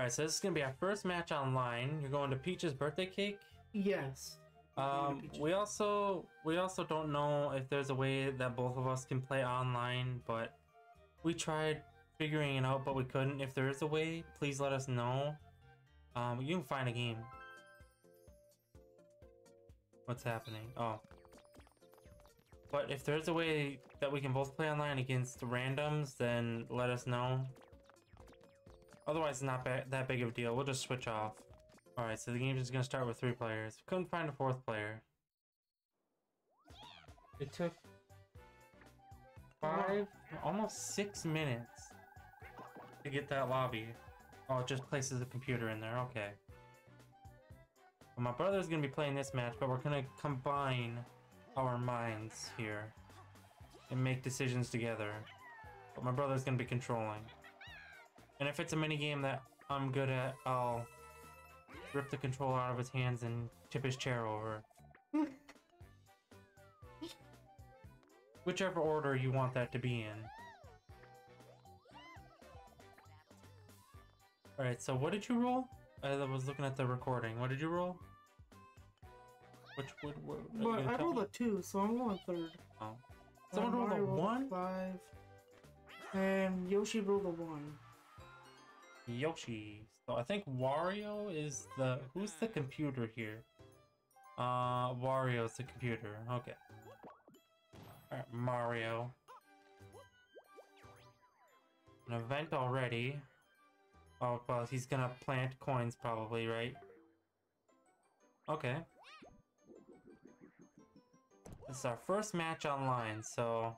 Alright, so this is gonna be our first match online. You're going to Peach's birthday cake. Yes. Um, we also we also don't know if there's a way that both of us can play online, but we tried figuring it out, but we couldn't. If there is a way, please let us know. Um, you can find a game. What's happening? Oh. But if there's a way that we can both play online against randoms, then let us know. Otherwise, it's not that big of a deal. We'll just switch off. Alright, so the game is going to start with three players. Couldn't find a fourth player. It took five, almost six minutes to get that lobby. Oh, it just places the computer in there. Okay. Well, my brother's going to be playing this match, but we're going to combine our minds here and make decisions together. But my brother's going to be controlling. And if it's a mini game that I'm good at, I'll rip the controller out of his hands and tip his chair over. Whichever order you want that to be in. Alright, so what did you roll? I was looking at the recording. What did you roll? Which would... What, are you But I tell rolled me? a two, so I'm going third. Oh. Someone rolled a Mario one? Five. And Yoshi rolled a one. Yoshi. So I think Wario is the who's the computer here? Uh Wario's the computer. Okay. Alright, Mario. An event already. Oh well he's gonna plant coins probably, right? Okay. This is our first match online, so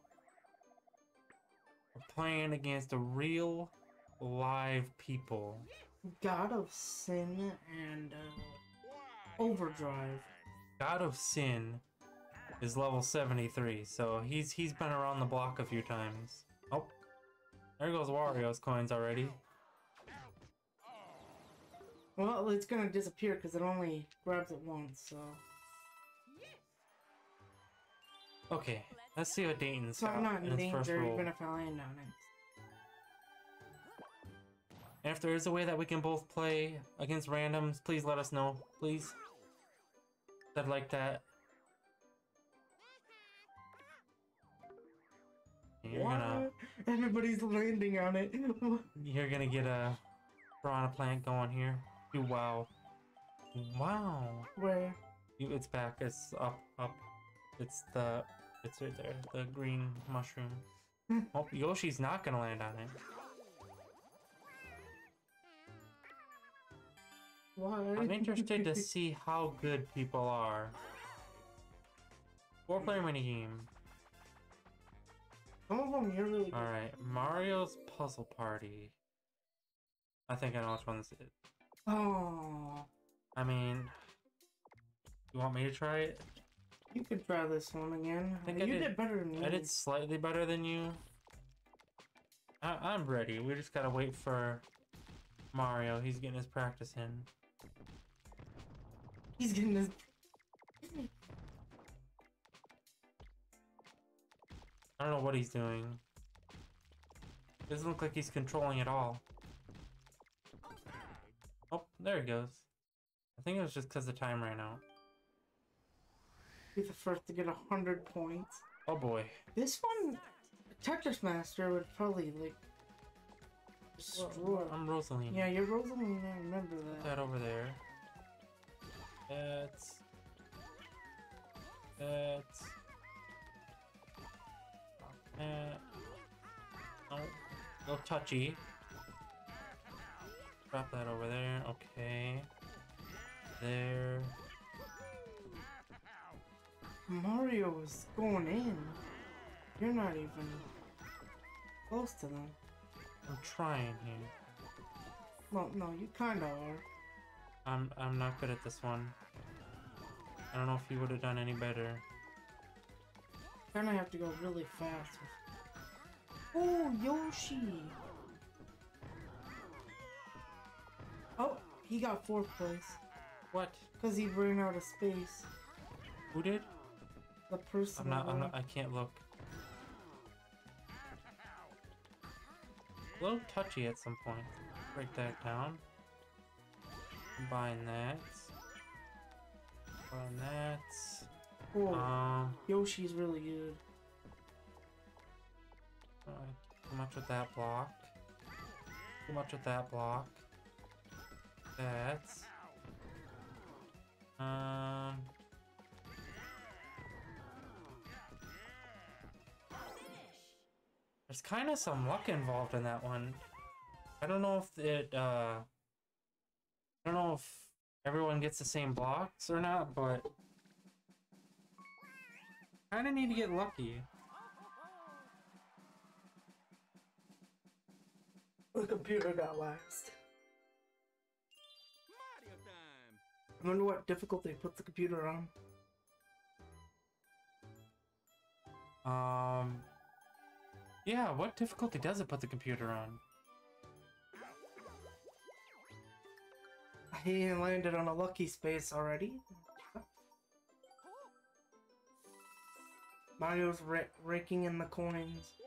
we're playing against a real live people. God of Sin and uh, Overdrive. God of Sin is level 73, so he's he's been around the block a few times. Oh, there goes Wario's coins already. Well, it's gonna disappear because it only grabs it once, so. Okay, let's see what Dayton's So got I'm not in in his first danger roll. even if I land on it. And if there is a way that we can both play against randoms, please let us know, please. I'd like that. You're gonna Everybody's landing on it. You're gonna get a piranha plant going here. You wow. Wow. Where? You it's back, it's up, up. It's the it's right there, the green mushroom. oh, Yoshi's not gonna land on it. Why? I'm interested to see how good people are. Four player minigame. Some of them you're really good. Alright, Mario's Puzzle Party. I think I know which one this is. Oh, I mean, you want me to try it? you could try this one again. I think you I did, did- better than me. I did slightly better than you. I I'm ready. We just gotta wait for Mario. He's getting his practice in. He's getting this. I don't know what he's doing. Doesn't look like he's controlling at all. Oh, there he goes. I think it was just because the time ran out. Be the first to get a hundred points. Oh boy. This one, Tetris Master would probably like destroy. I'm Rosaline. Yeah, you're Rosaline. I remember Put that. that over there. That's. That's. Uh, oh, a little touchy. Drop that over there. Okay. There. Mario is going in. You're not even close to them. I'm trying here. Well, no, you kind of are. I'm I'm not good at this one. I don't know if he would have done any better. Then I have to go really fast. Oh, Yoshi! Oh, he got fourth place What? because he ran out of space. Who did? The person. I'm not. I'm not. I can't look. A little touchy at some point. Break that down. Combine that. Combine that. Oh, Um, Yoshi's really good. alright, too much with that block. Too much with that block. That. Um. There's kind of some luck involved in that one. I don't know if it, uh... I don't know if everyone gets the same blocks or not, but... Kinda need to get lucky. The computer got last. Mario time! I wonder what difficulty put the computer on. Um... Yeah, what difficulty does it put the computer on? He landed on a lucky space already. Mario's ra raking in the coins.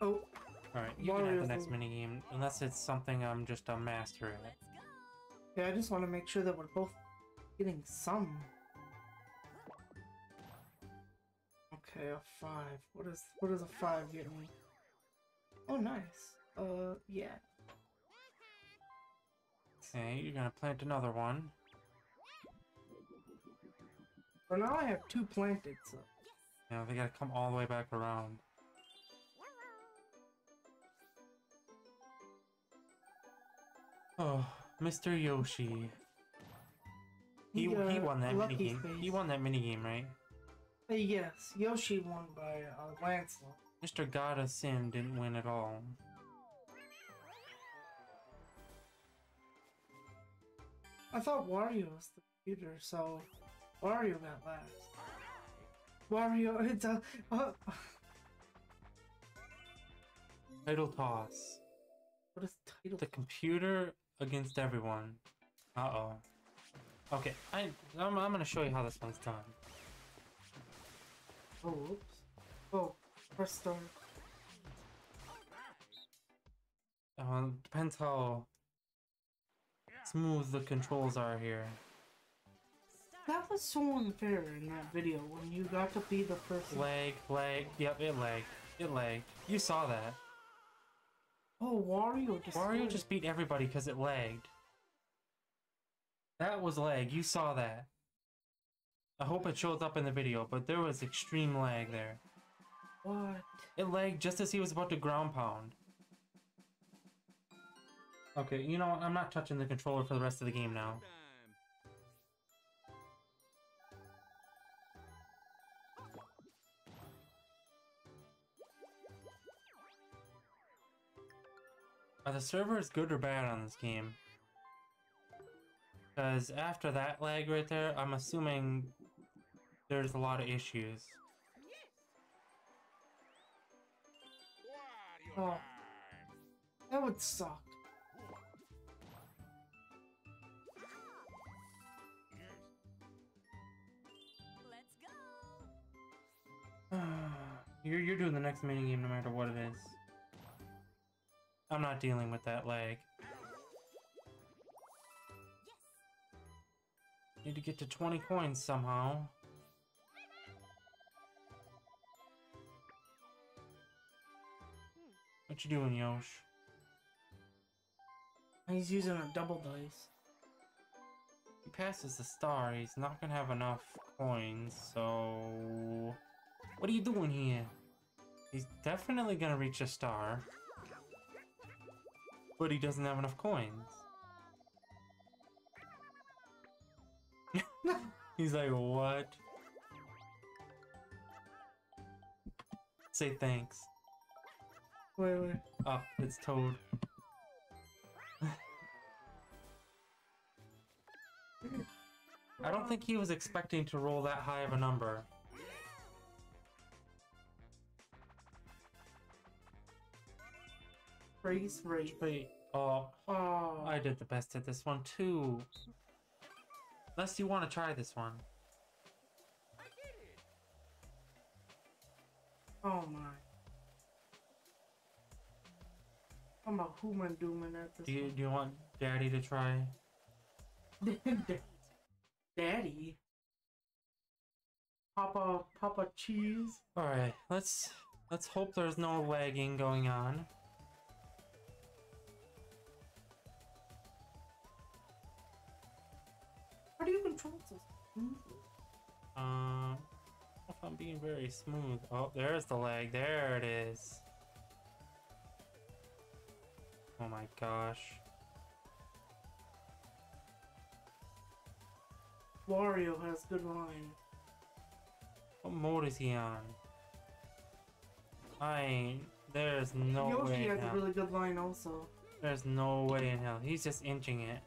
Oh, Alright, you can have the next the- minigame, unless it's something I'm just a master at. yeah, I just want to make sure that we're both getting some. Okay, a five. What is what does a five get me? Oh, nice. Uh, yeah. Okay, you're gonna plant another one. For now, I have two planted, so Now they gotta come all the way back around. Oh, Mr. Yoshi. He, he won that minigame. space. He won that minigame, right? Uh, yes, Yoshi won by uh, Lancelot. Mr. God of Sin didn't win at all. I thought Wario was the computer, so Wario got last. Wario, it's a. Uh, Tidal Toss. what is tidal? The computer against everyone. Uh-oh. Okay, I, I'm, I'm gonna show you how this one's done. Oh, oops. Oh, start. Uh, depends how smooth the controls are here. That was so unfair in that video when you got to be the first. Lag, lag, yep, it lagged. It lagged. You saw that. Oh, Wario just. Wario just beat everybody because it lagged. That was lag, you saw that. I hope it shows up in the video, but there was extreme lag there. What? It lagged just as he was about to ground pound. Okay, you know what? I'm not touching the controller for the rest of the game now. Are the servers good or bad on this game? Because after that lag right there, I'm assuming there's a lot of issues. Oh. That would suck. Let's go. you're, you're doing the next minigame no matter what it is. I'm not dealing with that lag. Need to get to 20 coins somehow. What you doing, Yosh? He's using a double dice. He passes the star, he's not gonna have enough coins, so... What are you doing here? He's definitely gonna reach a star. But he doesn't have enough coins. he's like, what? Say thanks. Wait, wait. Oh, it's Toad. I don't think he was expecting to roll that high of a number. Freeze Frame. Wait, oh, Oh, I did the best at this one too. Unless you want to try this one. I did it! oh my. I'm a human dooman at this Do you do you want Daddy to try? Daddy. Papa, Papa cheese. All right, let's let's hope there's no lagging going on. How do you control this? smoothly? Um, if I'm being very smooth. Oh, there's the lag. There it is. Oh my gosh. Wario has good line. What mode is he on? I ain't. There's no way Yoshi in has a hell. really good line also. There's no way in hell. He's just inching it.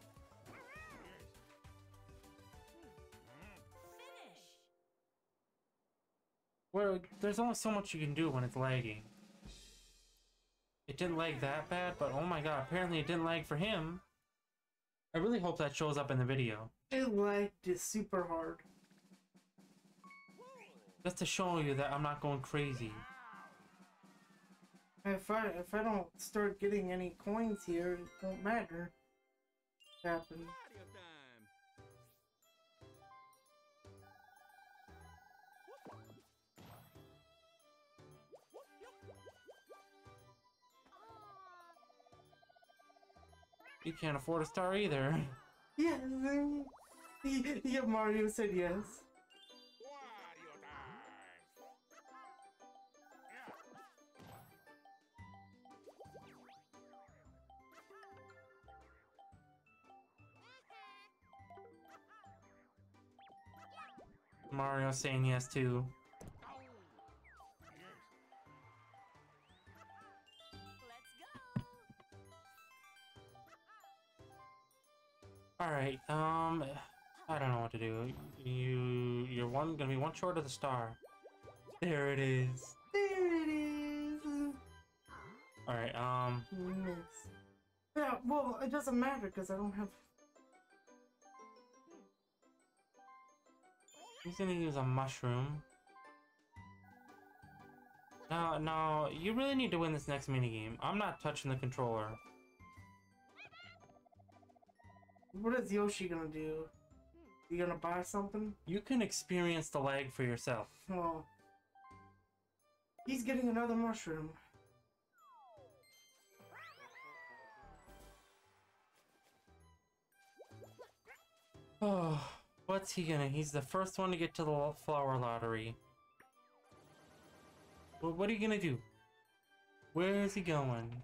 Finish. Well, there's only so much you can do when it's lagging. It didn't lag that bad, but oh my god, apparently it didn't lag for him. I really hope that shows up in the video. It lagged is super hard. Just to show you that I'm not going crazy. If I if I don't start getting any coins here, it won't matter. Happen. Mario You can't afford a star either. Then- yeah, Mario said yes. Mario saying yes too. To do. You you're one gonna be one short of the star. There it is. There it is. Alright, um Miss. Yeah, well, it doesn't matter because I don't have. he's gonna use a mushroom. No, no, you really need to win this next minigame. I'm not touching the controller. What is Yoshi gonna do? You gonna buy something? You can experience the lag for yourself. Oh. He's getting another mushroom. Oh, what's he gonna? He's the first one to get to the flower lottery. What, what are you gonna do? Where is he going?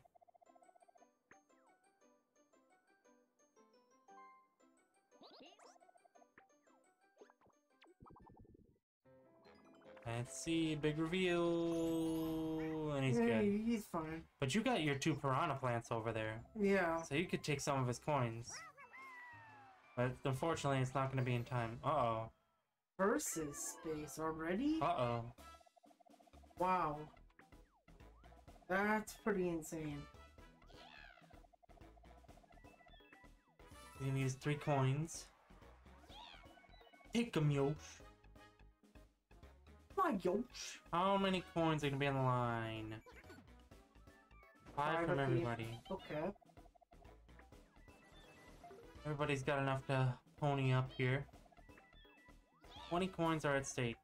Let's see, big reveal, and he's Hey, good. he's fine. But you got your two piranha plants over there, Yeah. so you could take some of his coins. But unfortunately, it's not going to be in time. Uh oh. Versus space already? Uh oh. Wow. That's pretty insane. Gonna use three coins. Take 'em, Yosh. My Yosh. How many coins are gonna be on the line? Five Five from everybody. Okay. Everybody's got enough to pony up here. 20 coins are at stake.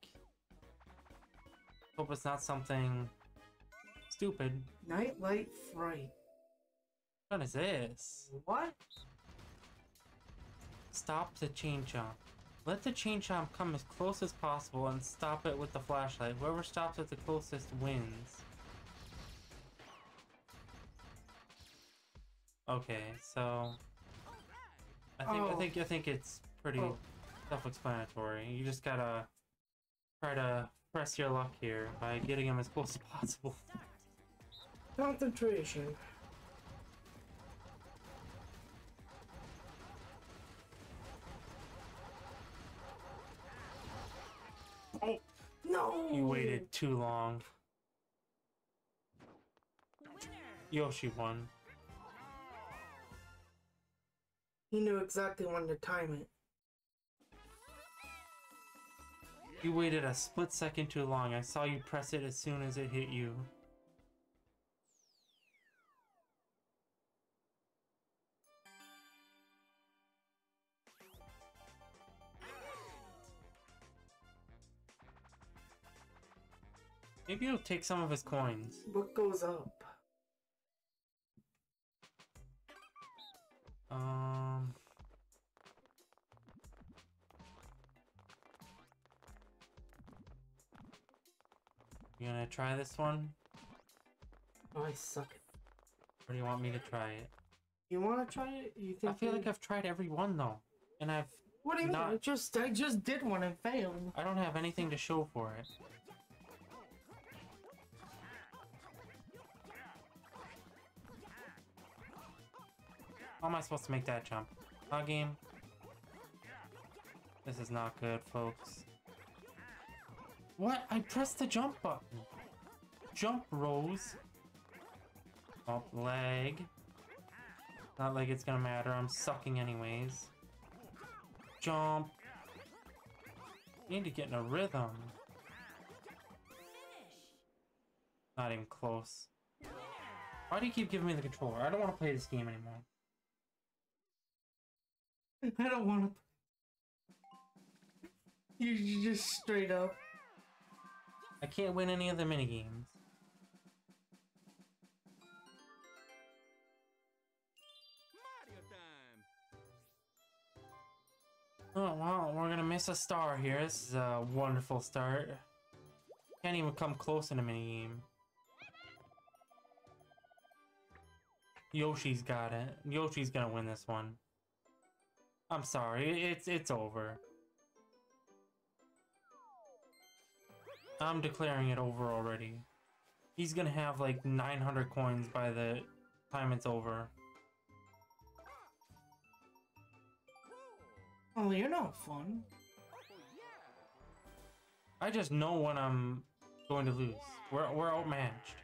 Hope it's not something stupid. Nightlight Fright. What is this? What? Stop the chain chomp. Let the chain chomp come as close as possible and stop it with the flashlight. Whoever stops it the closest wins. Okay, so I think I Oh. think I think it's pretty Oh. self-explanatory. You just gotta try to press your luck here by getting him as close as possible. Concentration. You waited too long. Yoshi won. He knew exactly when to time it. You waited a split second too long. I saw you press it as soon as it hit you. Maybe it'll take some of his coins. What goes up? Um. You gonna try this one? Oh, I suck at Or do you want me to try it? You want to try it? You think I feel you- like I've tried every one though. And I've What do you not- mean? I just I just did one and failed. I don't have anything to show for it. How am I supposed to make that jump? Uh, game? This is not good, folks. What? I pressed the jump button. Jump, Rose. Oh, leg. Not like it's gonna matter. I'm sucking anyways. Jump. Need to get in a rhythm. Not even close. Why do you keep giving me the controller? I don't want to play this game anymore. I don't want to. You you just straight up. I can't win any of the minigames. Mario time. Oh, wow, we're gonna miss a star here. This is a wonderful start. Can't even come close in a minigame. Yoshi's got it. Yoshi's gonna win this one. I'm sorry, it's it's over. I'm declaring it over already. He's gonna have like 900 coins by the time it's over. Oh, you're not fun. I just know when I'm going to lose. We're we're outmatched.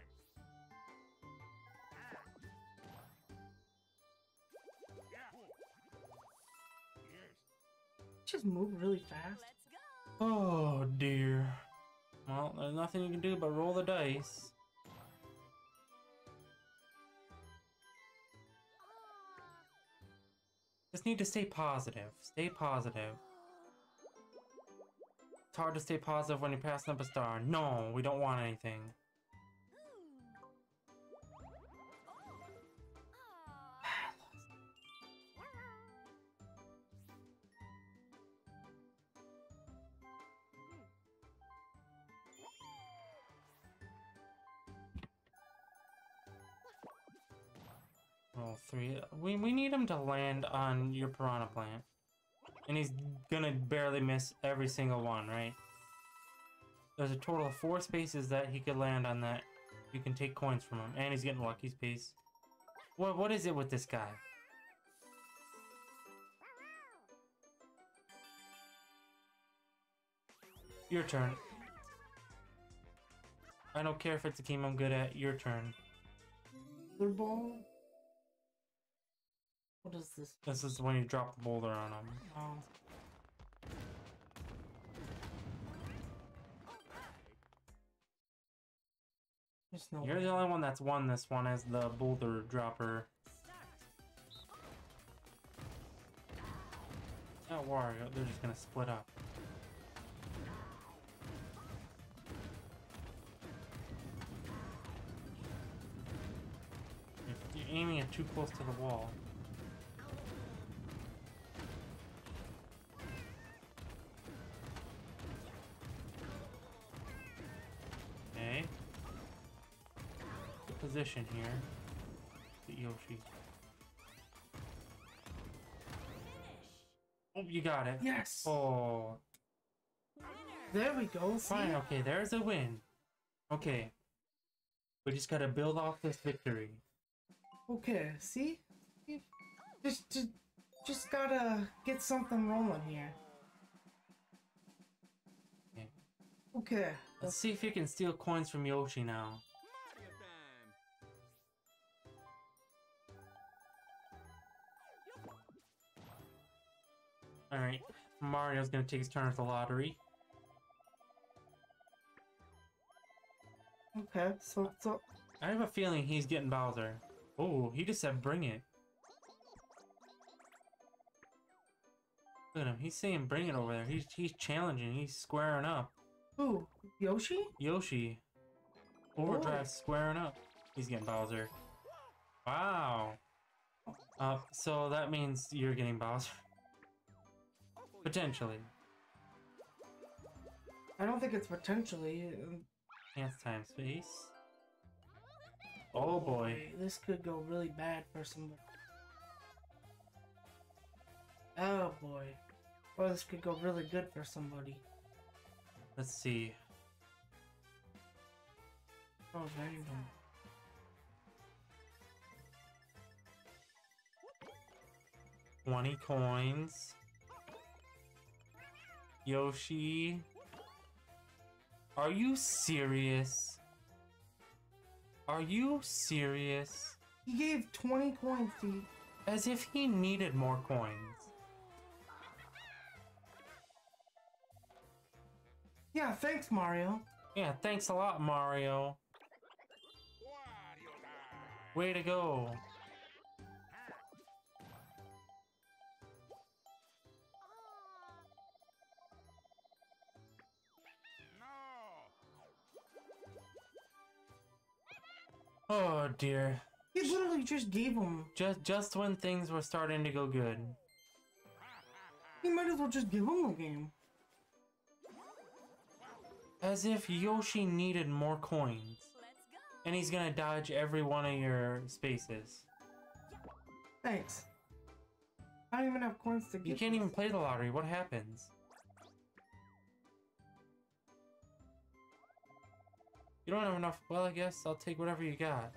Just move really fast. Oh dear. Well, there's nothing you can do but roll the dice. Just need to stay positive. Stay positive. It's hard to stay positive when you're passing up a star. No, we don't want anything. Roll three. We, we need him to land on your piranha plant. And he's gonna barely miss every single one, right? There's a total of four spaces that he could land on that. You can take coins from him. And he's getting lucky space. What what is it with this guy? Your turn. I don't care if it's a game I'm good at. Your turn. Third ball. What is this? This is when you drop the boulder on him. Oh. No. You're the only one that's won this one as the boulder dropper. Don't Wario, they're just gonna split up. You're, you're aiming it too close to the wall. Position here. Get Yoshi. Oh, you got it. Yes. Oh, There we go. See? fine. Okay, there's a win. Okay. We just gotta build off this victory. Okay. See? See? Just, just, just gotta get something rolling here. Okay. Okay. Let's see if you can steal coins from Yoshi now. Alright. Mario's gonna take his turn at the lottery. Okay. So, so. I have a feeling he's getting Bowser. Oh, he just said bring it. Look at him. He's saying bring it over there. He's he's challenging. He's squaring up. Ooh, Yoshi? Yoshi. Overdrive squaring up. He's getting Bowser. Wow. Uh, so that means you're getting Bowser. Potentially. I don't think it's potentially. um, time space. Oh boy. This could go really bad for somebody. Oh boy. Or this could go really good for somebody. Let's see. Oh, very good. Twenty coins. Yoshi. Are you serious? Are you serious? He gave 20 coins to As if he needed more coins. Yeah, thanks, Mario. Yeah, thanks a lot, Mario. Way to go. Oh dear. He literally just gave him. Just just when things were starting to go good. He might as well just give him the game. As if Yoshi needed more coins. And he's gonna dodge every one of your spaces. Thanks. I don't even have coins to give. You can't this. even play the lottery. What happens? You don't have enough. Well, I guess I'll take whatever you got.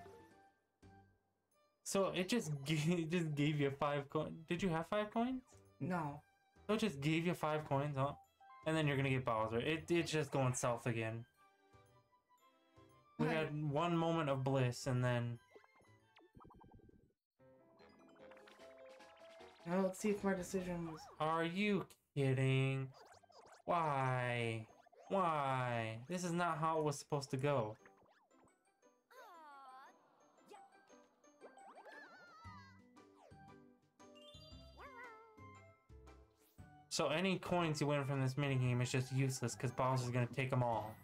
So it just it just gave you five coins. Did you have five coins? No. So it just gave you five coins, huh? And then you're gonna get Bowser. It it's just going south again. We had one moment of bliss, and then Now let's see if my decision was. Are you kidding? Why? Why? This is not how it was supposed to go. So any coins you win from this minigame is just useless because Bowser's gonna take them all.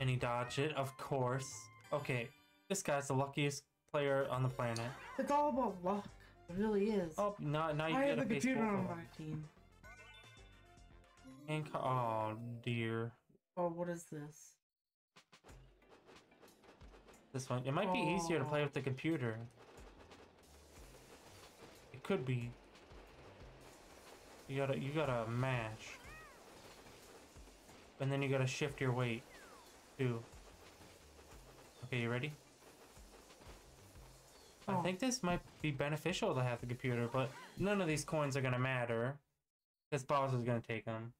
And he dodged it, of course. Okay, this guy's the luckiest player on the planet. It's all about luck. It really is. Oh, now, now you I have gotta the computer on my team. And oh dear, Oh, what is this? this one. It might be easier to play Oh. with the oh. computer. It could be. You gotta, you gotta mash. And then you gotta shift your weight, too. Okay, you ready? I Oh. think this might be beneficial to have the computer, but none of these coins are gonna matter. This boss is gonna take them.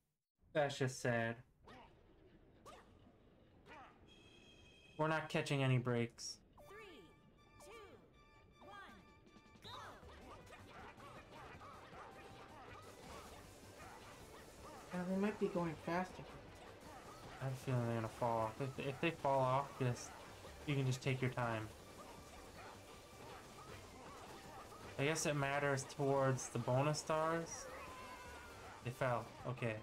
That's just sad. We're not catching any breaks. Three, two, one, go. Uh, they might be going faster. I have a feeling they're gonna fall off. If, if they fall off, just you can just take your time. I guess it matters towards the bonus stars. They fell. Okay.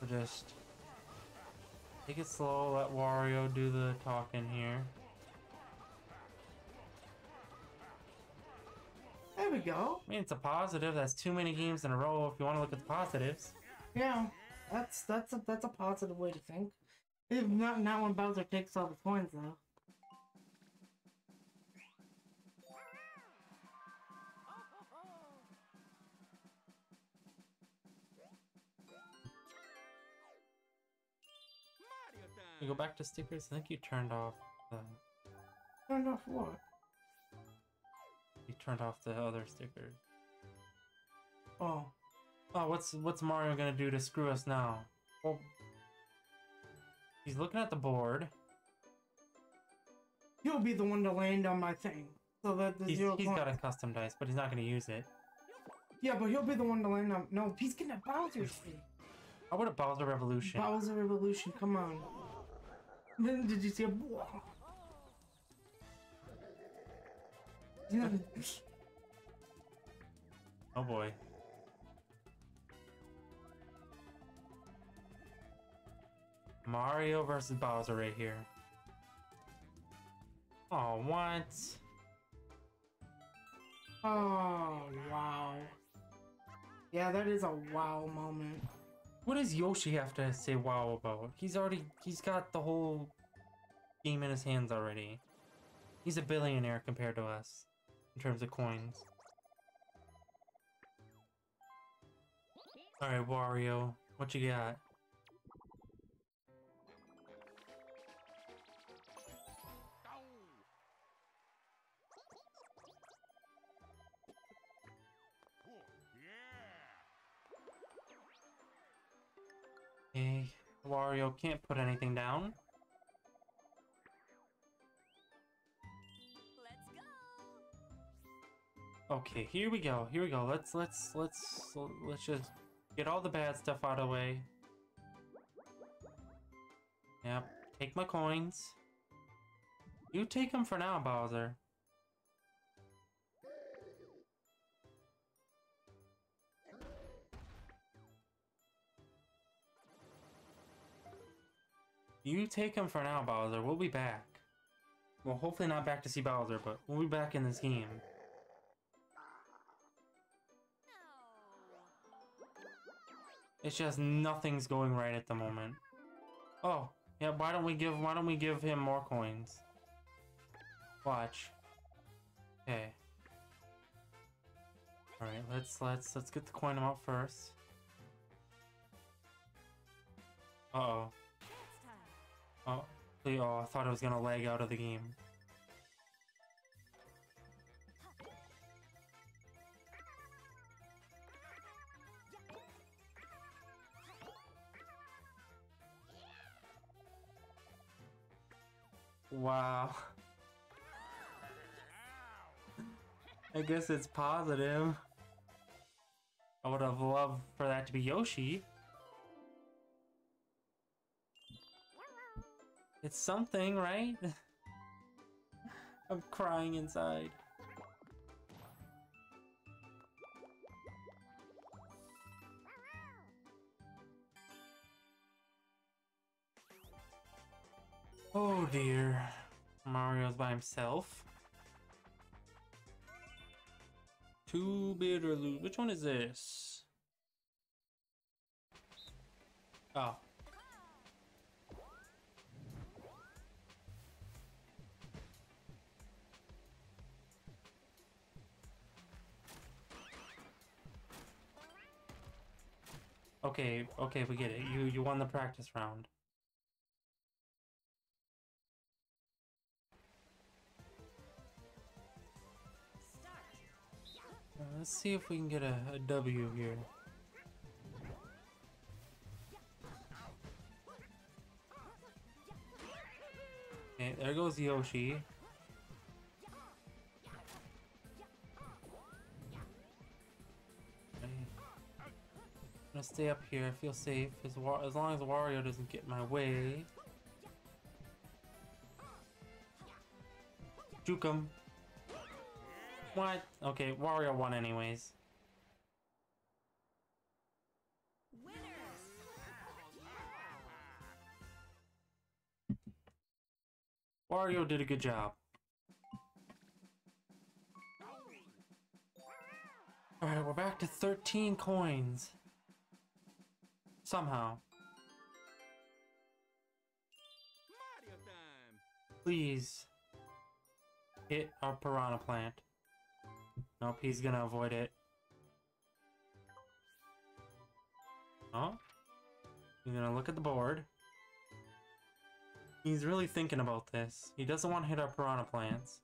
So just take it slow. Let Wario do the talking here. There we go. I mean, it's a positive. That's too many games in a row. If you want to look at the positives. Yeah, that's that's a that's a positive way to think. If not, not when Bowser takes all the coins though. You go back to stickers. I think you turned off the. Turned off what? You turned off the other stickers. Oh, Oh, what's what's Mario gonna do to screw us now? Well, he's looking at the board. he'll be the one to land on my thing. So that the He's, zero he's coins. got a custom dice, but he's not gonna use it. Yeah, but he'll be the one to land on. No, he's getting a Bowser's thing. How about a Bowser Revolution? Bowser Revolution, come on. Then Did you see a? Yeah. Oh boy. Mario versus Bowser right here. Oh, what? Oh, wow. Yeah, that is a wow moment. What does Yoshi have to say wow about? He's already, he's got the whole game in his hands already. He's a billionaire compared to us in terms of coins. Alright, Wario, what you got? Hey, Wario can't put anything down. Let's go. Okay, here we go. Here we go. Let's let's let's let's just get all the bad stuff out of the way. Yep. Take my coins. You take them for now, Bowser. You take him for now, Bowser. We'll be back. Well, hopefully not back to see Bowser, but we'll be back in this game. It's just nothing's going right at the moment. Oh, yeah, why don't we give why don't we give him more coins? Watch. Okay. Alright, let's let's let's get the coin out first. Uh oh. Oh, oh, I thought I was gonna lag out of the game. Wow. I guess it's positive. I would have loved for that to be Yoshi. It's something, right? I'm crying inside. Oh dear. Mario's by himself. Too bitter lose. Which one is this? Oh. Okay, okay, we get it. You you won the practice round. Uh, let's see if we can get a, a W here. Okay, there goes Yoshi. Gonna stay up here. I feel safe as, as long as Wario doesn't get my way. Juke him. What? Okay, Wario won anyways. Wario did a good job. Alright, we're back to 13 coins. Somehow. Please. Hit our piranha plant. Nope, he's gonna avoid it. Oh? He's gonna look at the board. He's really thinking about this. He doesn't want to hit our piranha plants.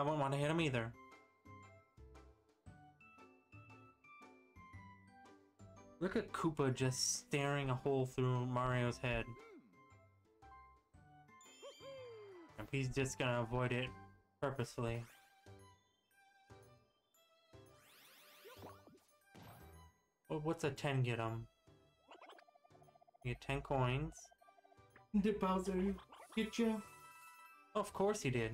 I wouldn't want to hit him either. Look at Koopa just staring a hole through Mario's head. And he's just gonna avoid it purposefully. Well, what's a 10 get him? You get 10 coins. Did Bowser get you? Of course he did.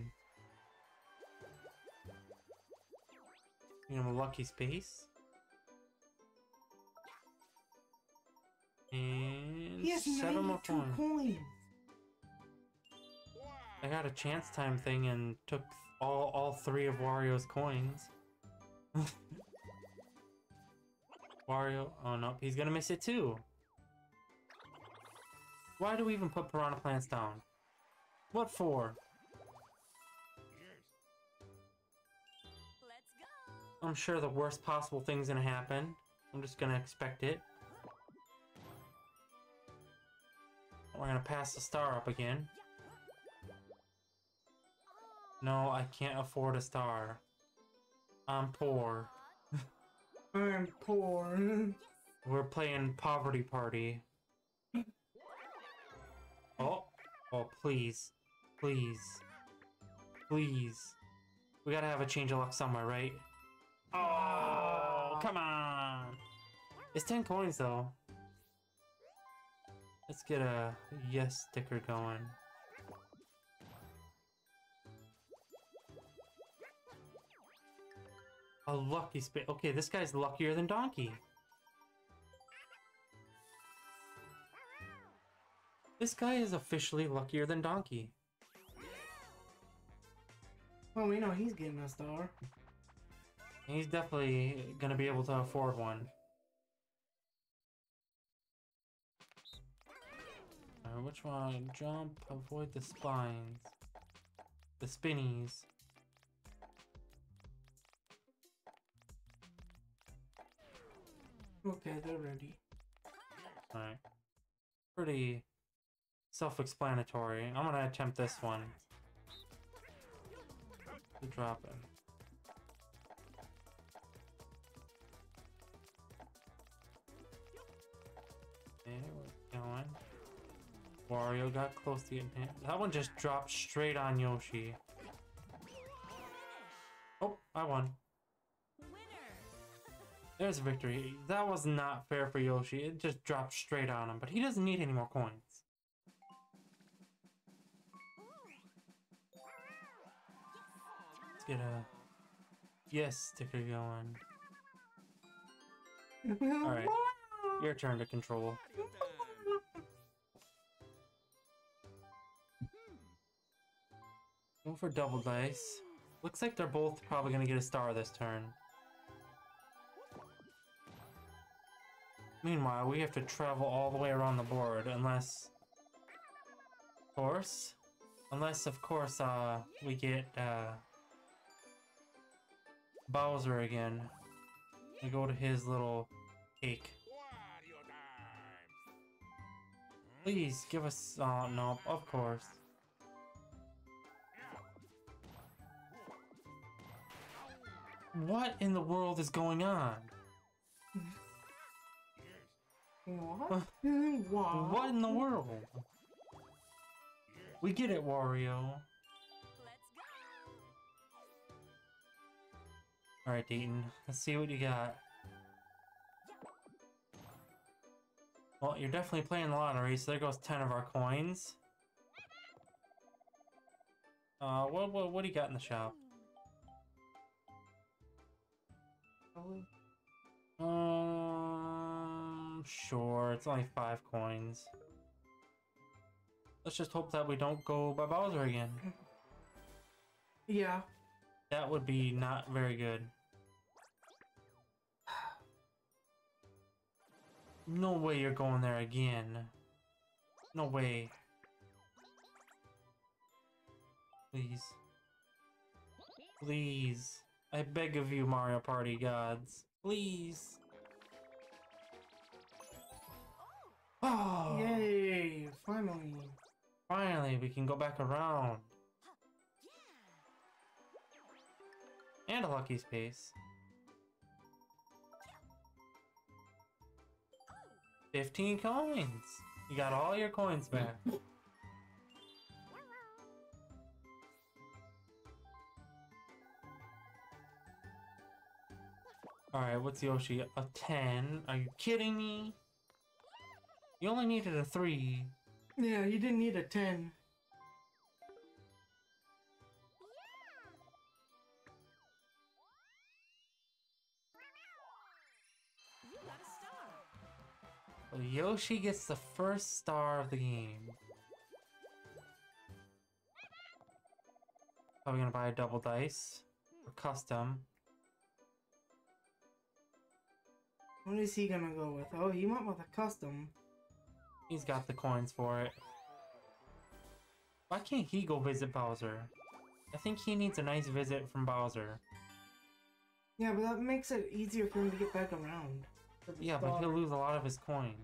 You know, a lucky space. And He has seven more coins. coins. I got a chance time thing and took all all three of Wario's coins. Wario, oh no, he's gonna miss it too. Why do we even put piranha plants down? What for? I'm sure the worst possible thing's gonna happen. I'm just gonna expect it. We're gonna pass the star up again. No, I can't afford a star. I'm poor. I'm poor. We're playing Poverty Party. Oh, oh, please, please, please. We gotta have a change of luck somewhere, right? Oh, come on. It's 10 coins though. Let's get a yes sticker going. A lucky space. Okay, this guy's luckier than Donkey. This guy is officially luckier than Donkey. Well, we know he's getting a star. He's definitely gonna be able to afford one. Alright, which one? Jump, avoid the spines. The spinnies. Okay, they're ready. Alright. Pretty self-explanatory. I'm gonna attempt this one. To drop it. Okay, we're going. Wario got close to getting hit. That one just dropped straight on Yoshi. Oh, I won. There's a victory. That was not fair for Yoshi. It just dropped straight on him, but he doesn't need any more coins. Let's get a yes sticker going. Alright. Your turn to control. Go for double dice. Looks like they're both probably gonna get a star this turn. Meanwhile, we have to travel all the way around the board, unless... Of course. Unless, of course, uh, we get, uh... Bowser again. We go to his little cake. Please, give us... Uh, oh, no, of course. What in the world is going on? What? what? What in the world? We get it, Wario. Let's go. Alright, Dayton. Let's see what you got. Well, you're definitely playing the lottery, so there goes 10 of our coins. Uh, what, what, what do you got in the shop? Um, sure, it's only 5 coins. Let's just hope that we don't go by Bowser again. Yeah. That would be not very good. No way you're going there again. No way. Please. Please. I beg of you, Mario Party gods. Please. Oh! Yay! Finally. Finally, we can go back around. And a lucky space. 15 coins! You got all your coins back. Alright, what's Yoshi? A 10? Are you kidding me? You only needed a 3. Yeah, you didn't need a 10. Yoshi gets the first star of the game. Probably gonna buy a double dice or custom. What is he gonna go with? Oh, he went with a custom. He's got the coins for it. Why can't he go visit Bowser? I think he needs a nice visit from Bowser. Yeah, but that makes it easier for him to get back around. For the Yeah, but he'll lose a lot of his coin.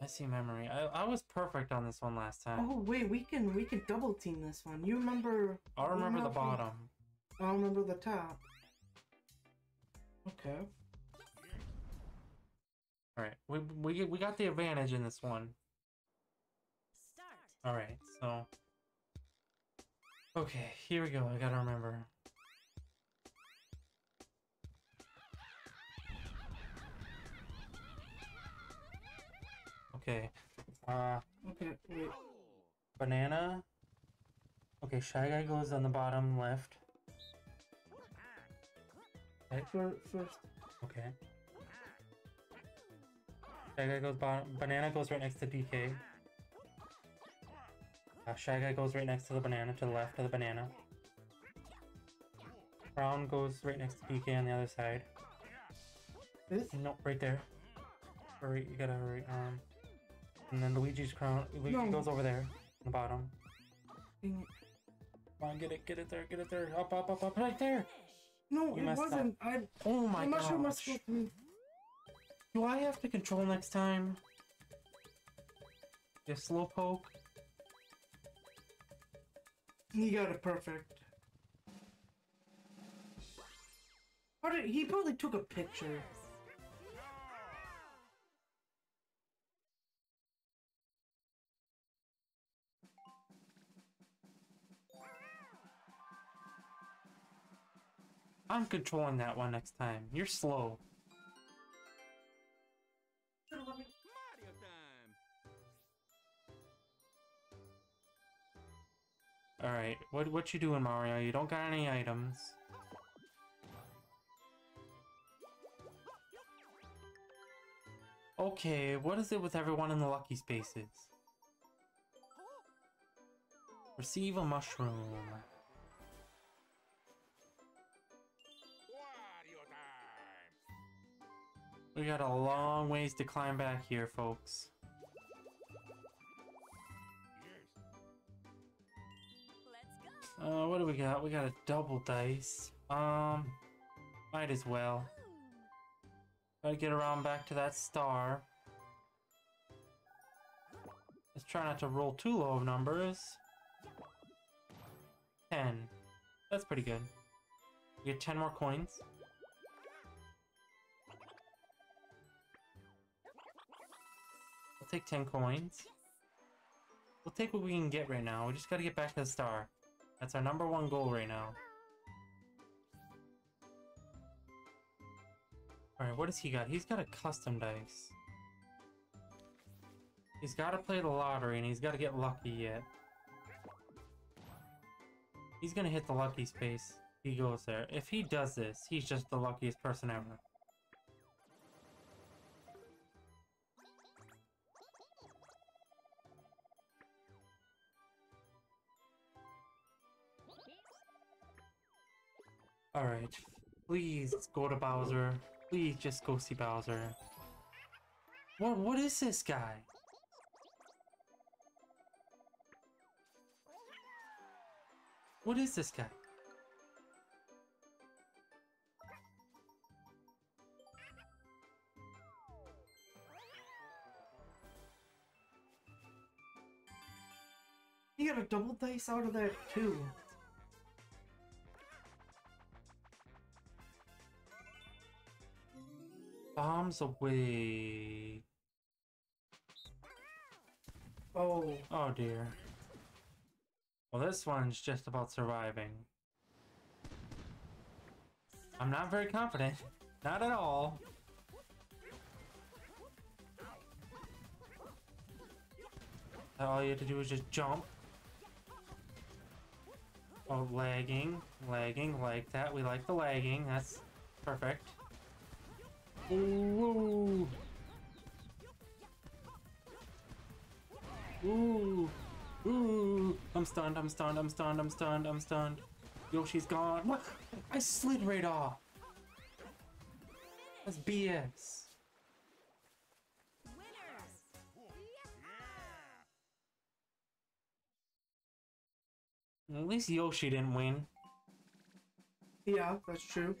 I see memory. I, I was perfect on this one last time. Oh wait, we can we can double team this one. You remember? I'll remember the bottom. I'll remember the top. Okay. Alright, we, we, we got the advantage in this one. Start. Alright, so. Okay, here we go. I gotta remember. Okay. Uh, Okay. Wait. banana. Okay, Shy Guy goes on the bottom left. First. Okay. Shy Guy goes bottom. Banana goes right next to DK. Uh, Shy Guy goes right next to the banana, to the left of the banana. Brown goes right next to DK on the other side. This. Nope, right there. Hurry, you gotta hurry. Um, and then Luigi's crown. Luigi No. goes over there, the bottom. Dang it. Come on, get it, get it there, get it there. Up, up, up, up, right there. No, You it wasn't. I. Oh my I'm not sure what's gosh. Do I have to control next time? Just slow poke. He got it perfect. How did he probably took a picture? I'm controlling that one next time. You're slow. Alright, what what you doing, Mario? You don't got any items. Okay, what is it with everyone in the lucky spaces? Receive a mushroom. We got a long ways to climb back here, folks. Uh, what do we got? We got a double dice. Um, might as well. Gotta get around back to that star. Let's try not to roll too low of numbers. 10. That's pretty good. We get 10 more coins. Take 10 coins. We'll take what we can get right now. We just gotta get back to the star. That's our number one goal right now. Alright, what does he got? He's got a custom dice. He's got to play the lottery and he's got to get lucky yet. He's gonna hit the lucky space. He goes there. If he does this, he's just the luckiest person ever. Alright. Please go to Bowser. Please just go see Bowser. What what is this guy? What is this guy? He got a double dice out of that too. Bombs away. Oh, Oh dear. Well, this one's just about surviving. I'm not very confident. Not at all. All you have to do is just jump. Oh, lagging. Lagging. Like that. We like the lagging. That's perfect. Ooh. Ooh. Ooh. I'm stunned, I'm stunned, I'm stunned, I'm stunned, I'm stunned. Yoshi's gone. What? I slid right off. That's BS. At least Yoshi didn't win. Yeah, that's true.